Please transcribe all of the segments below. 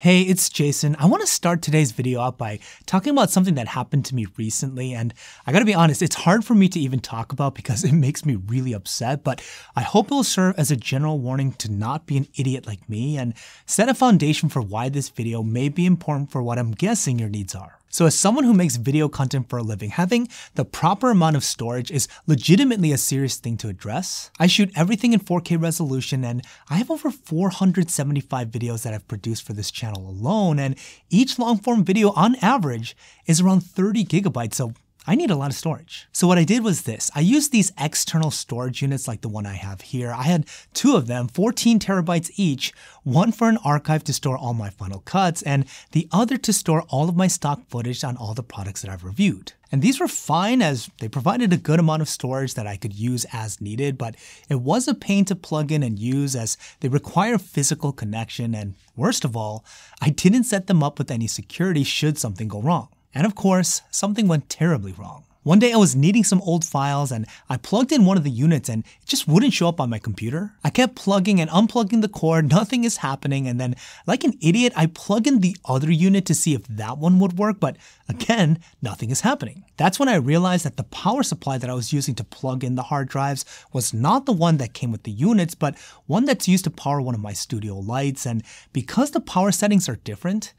Hey, it's Jason. I want to start today's video out by talking about something that happened to me recently, and I gotta be honest, it's hard for me to even talk about because it makes me really upset, but I hope it will serve as a general warning to not be an idiot like me and set a foundation for why this video may be important for what I'm guessing your needs are. So as someone who makes video content for a living, having the proper amount of storage is legitimately a serious thing to address. I shoot everything in 4K resolution and I have over 475 videos that I've produced for this channel alone and each long form video on average is around 30 gigabytes so I need a lot of storage. So what I did was this. I used these external storage units like the one I have here. I had two of them, 14 terabytes each, one for an archive to store all my final cuts, and the other to store all of my stock footage on all the products that I've reviewed. And these were fine as they provided a good amount of storage that I could use as needed, but it was a pain to plug in and use as they require physical connection, and worst of all, I didn't set them up with any security should something go wrong. And of course, something went terribly wrong. One day I was needing some old files and I plugged in one of the units and it just wouldn't show up on my computer. I kept plugging and unplugging the cord, nothing is happening, and then like an idiot, I plug in the other unit to see if that one would work, but again, nothing is happening. That's when I realized that the power supply that I was using to plug in the hard drives was not the one that came with the units, but one that's used to power one of my studio lights, and because the power settings are different,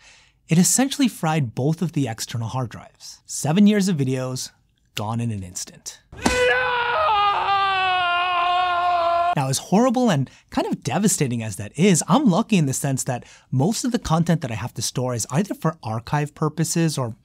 it essentially fried both of the external hard drives. Seven years of videos, gone in an instant. Now, as horrible and kind of devastating as that is, I'm lucky in the sense that most of the content that I have to store is either for archive purposes or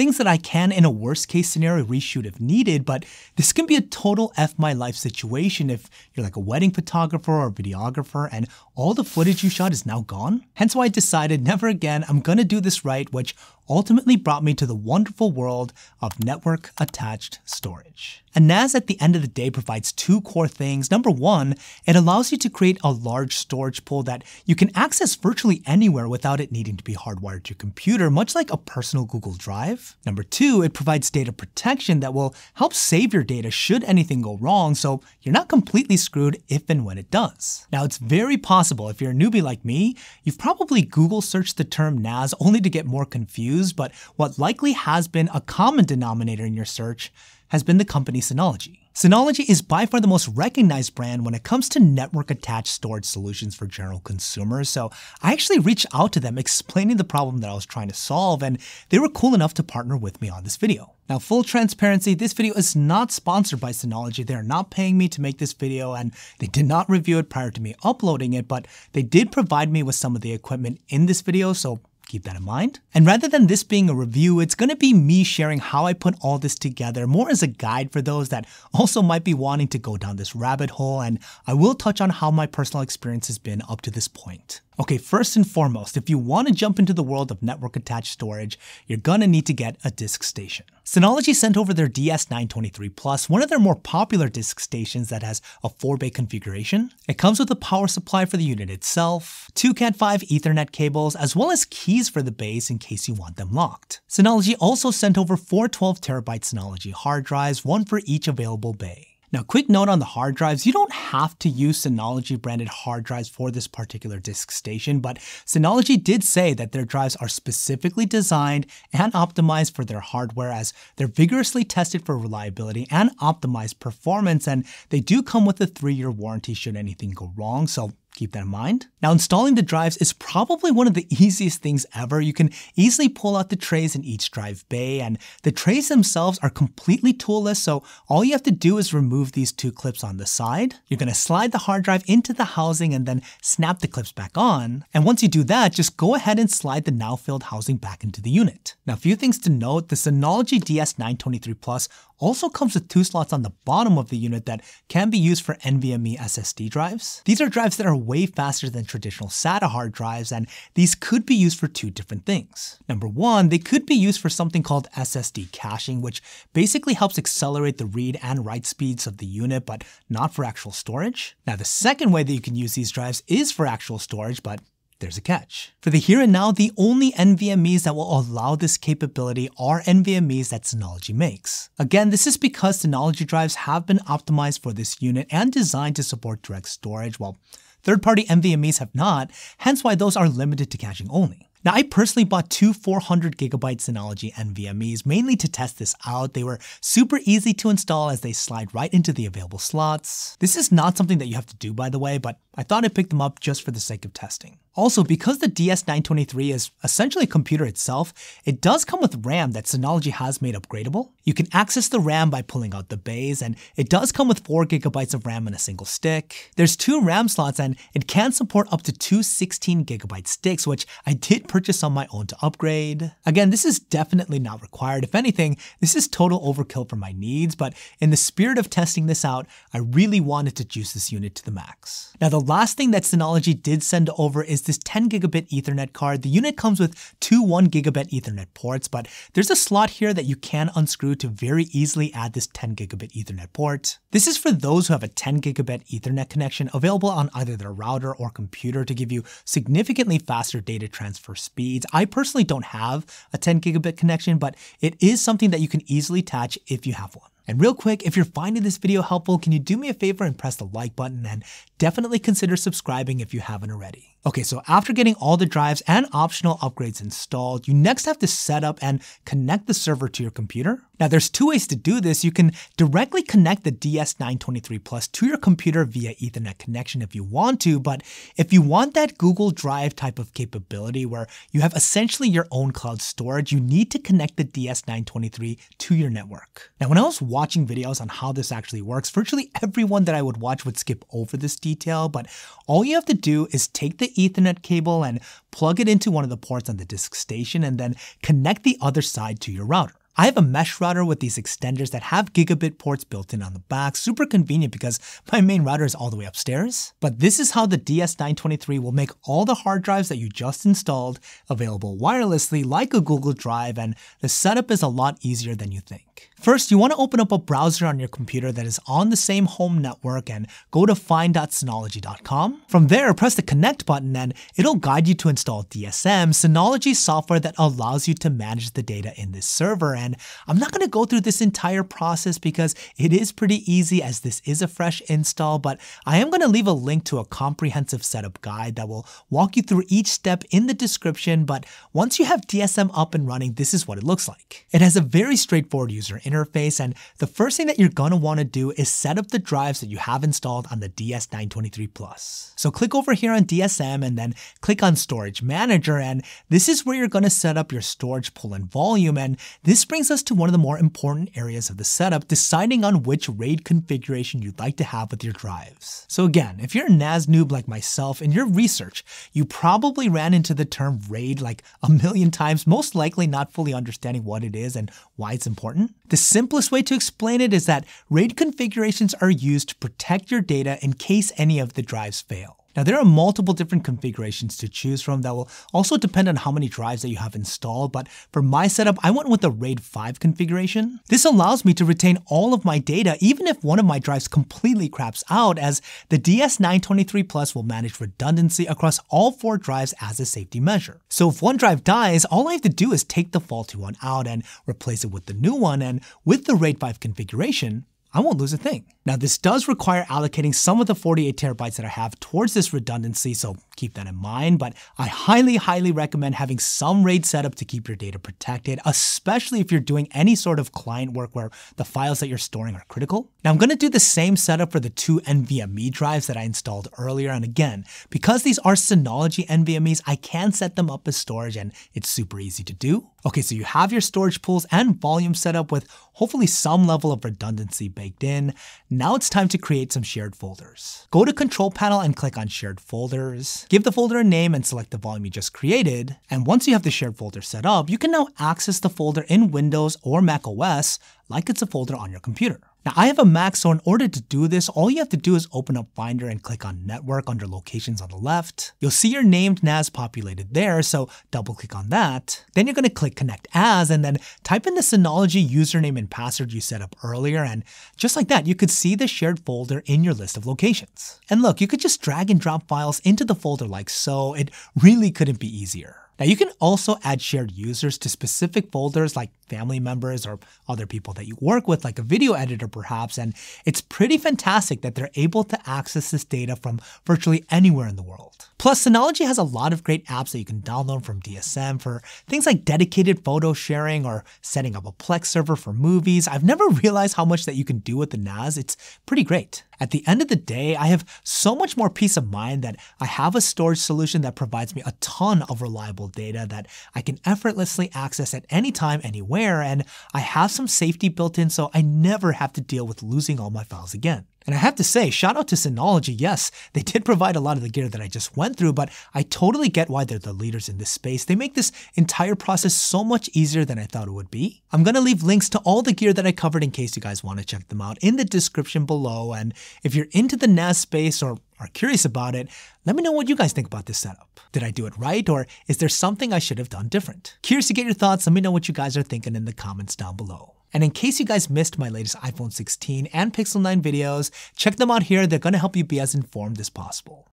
things that I can, in a worst case scenario, reshoot if needed, but this can be a total F my life situation if you're like a wedding photographer or videographer and all the footage you shot is now gone. Hence why I decided never again, I'm gonna do this right, which ultimately brought me to the wonderful world of network attached storage. A NAS at the end of the day provides two core things. Number one, it allows you to create a large storage pool that you can access virtually anywhere without it needing to be hardwired to your computer, much like a personal Google Drive. Number two, it provides data protection that will help save your data should anything go wrong, so you're not completely screwed if and when it does. Now, it's very possible if you're a newbie like me, you've probably Google searched the term NAS only to get more confused but what likely has been a common denominator in your search has been the company Synology. Synology is by far the most recognized brand when it comes to network attached storage solutions for general consumers, so I actually reached out to them explaining the problem that I was trying to solve, and they were cool enough to partner with me on this video. Now, full transparency, this video is not sponsored by Synology. They are not paying me to make this video, and they did not review it prior to me uploading it, but they did provide me with some of the equipment in this video, so Keep that in mind. And rather than this being a review, it's going to be me sharing how I put all this together more as a guide for those that also might be wanting to go down this rabbit hole. And I will touch on how my personal experience has been up to this point. Okay, first and foremost, if you want to jump into the world of network attached storage, you're gonna need to get a disk station. Synology sent over their DS923 Plus, one of their more popular disk stations that has a 4-bay configuration. It comes with a power supply for the unit itself, two Cat5 Ethernet cables, as well as keys for the bays in case you want them locked. Synology also sent over four 12TB Synology hard drives, one for each available bay. Now, quick note on the hard drives, you don't have to use Synology branded hard drives for this particular disk station, but Synology did say that their drives are specifically designed and optimized for their hardware as they're vigorously tested for reliability and optimized performance, and they do come with a three-year warranty should anything go wrong, so Keep that in mind. Now installing the drives is probably one of the easiest things ever. You can easily pull out the trays in each drive bay and the trays themselves are completely toolless so all you have to do is remove these two clips on the side. You're going to slide the hard drive into the housing and then snap the clips back on. And once you do that, just go ahead and slide the now filled housing back into the unit. Now a few things to note, the Synology DS923 Plus also comes with two slots on the bottom of the unit that can be used for NVMe SSD drives. These are drives that are way faster than traditional SATA hard drives, and these could be used for two different things. Number one, they could be used for something called SSD caching, which basically helps accelerate the read and write speeds of the unit, but not for actual storage. Now, the second way that you can use these drives is for actual storage, but there's a catch. For the here and now, the only NVMEs that will allow this capability are NVMEs that Synology makes. Again, this is because Synology drives have been optimized for this unit and designed to support direct storage, while third-party NVMEs have not, hence why those are limited to caching only. Now, I personally bought two 400 gigabyte Synology NVMe's mainly to test this out. They were super easy to install as they slide right into the available slots. This is not something that you have to do, by the way, but I thought I'd pick them up just for the sake of testing. Also, because the DS923 is essentially a computer itself, it does come with RAM that Synology has made upgradable. You can access the RAM by pulling out the bays, and it does come with 4GB of RAM in a single stick. There's two RAM slots, and it can support up to two 16GB sticks, which I did purchase on my own to upgrade. Again, this is definitely not required. If anything, this is total overkill for my needs, but in the spirit of testing this out, I really wanted to juice this unit to the max. Now, the last thing that Synology did send over is this 10 gigabit Ethernet card. The unit comes with two 1 gigabit Ethernet ports, but there's a slot here that you can unscrew to very easily add this 10 gigabit Ethernet port. This is for those who have a 10 gigabit Ethernet connection available on either their router or computer to give you significantly faster data transfer speeds. I personally don't have a 10 gigabit connection, but it is something that you can easily attach if you have one. And real quick, if you're finding this video helpful, can you do me a favor and press the like button and definitely consider subscribing if you haven't already. Okay, so after getting all the drives and optional upgrades installed, you next have to set up and connect the server to your computer. Now there's two ways to do this. You can directly connect the DS923 Plus to your computer via Ethernet connection if you want to, but if you want that Google Drive type of capability where you have essentially your own cloud storage, you need to connect the DS923 to your network. Now when I was watching videos on how this actually works, virtually everyone that I would watch would skip over this detail, but all you have to do is take the Ethernet cable and plug it into one of the ports on the disk station and then connect the other side to your router. I have a mesh router with these extenders that have gigabit ports built in on the back, super convenient because my main router is all the way upstairs. But this is how the DS923 will make all the hard drives that you just installed available wirelessly like a Google Drive and the setup is a lot easier than you think. First, you want to open up a browser on your computer that is on the same home network and go to find.synology.com. From there, press the connect button and it'll guide you to install DSM, Synology software that allows you to manage the data in this server. And I'm not going to go through this entire process because it is pretty easy as this is a fresh install, but I am going to leave a link to a comprehensive setup guide that will walk you through each step in the description. But once you have DSM up and running, this is what it looks like. It has a very straightforward user interface interface. And the first thing that you're going to want to do is set up the drives that you have installed on the DS923 Plus. So click over here on DSM and then click on Storage Manager. And this is where you're going to set up your storage pool and volume. And this brings us to one of the more important areas of the setup, deciding on which RAID configuration you'd like to have with your drives. So again, if you're a NAS noob like myself, in your research, you probably ran into the term RAID like a million times, most likely not fully understanding what it is and why it's important. The simplest way to explain it is that RAID configurations are used to protect your data in case any of the drives fail. Now there are multiple different configurations to choose from that will also depend on how many drives that you have installed, but for my setup, I went with the RAID 5 configuration. This allows me to retain all of my data even if one of my drives completely craps out as the DS923 Plus will manage redundancy across all four drives as a safety measure. So if one drive dies, all I have to do is take the faulty one out and replace it with the new one, and with the RAID 5 configuration, I won't lose a thing. Now, this does require allocating some of the 48 terabytes that I have towards this redundancy, so keep that in mind, but I highly, highly recommend having some RAID setup to keep your data protected, especially if you're doing any sort of client work where the files that you're storing are critical. Now, I'm going to do the same setup for the two NVMe drives that I installed earlier, and again, because these are Synology NVMe's, I can set them up as storage and it's super easy to do. Okay, so you have your storage pools and volume set up with hopefully some level of redundancy baked in. Now it's time to create some shared folders. Go to Control Panel and click on Shared Folders. Give the folder a name and select the volume you just created. And once you have the shared folder set up, you can now access the folder in Windows or Mac OS like it's a folder on your computer. Now I have a Mac, so in order to do this, all you have to do is open up Finder and click on Network under Locations on the left. You'll see your named NAS populated there, so double click on that. Then you're going to click Connect As and then type in the Synology username and password you set up earlier, and just like that, you could see the shared folder in your list of locations. And look, you could just drag and drop files into the folder like so. It really couldn't be easier. Now you can also add shared users to specific folders like family members or other people that you work with, like a video editor perhaps, and it's pretty fantastic that they're able to access this data from virtually anywhere in the world. Plus, Synology has a lot of great apps that you can download from DSM for things like dedicated photo sharing or setting up a Plex server for movies. I've never realized how much that you can do with the NAS. It's pretty great. At the end of the day, I have so much more peace of mind that I have a storage solution that provides me a ton of reliable data that I can effortlessly access at any time, anywhere, and I have some safety built in so I never have to deal with losing all my files again. And I have to say, shout out to Synology. Yes, they did provide a lot of the gear that I just went through, but I totally get why they're the leaders in this space. They make this entire process so much easier than I thought it would be. I'm gonna leave links to all the gear that I covered in case you guys wanna check them out in the description below. And if you're into the NAS space or are curious about it, let me know what you guys think about this setup. Did I do it right, or is there something I should have done different? Curious to get your thoughts, let me know what you guys are thinking in the comments down below. And in case you guys missed my latest iPhone 16 and Pixel 9 videos, check them out here. They're going to help you be as informed as possible.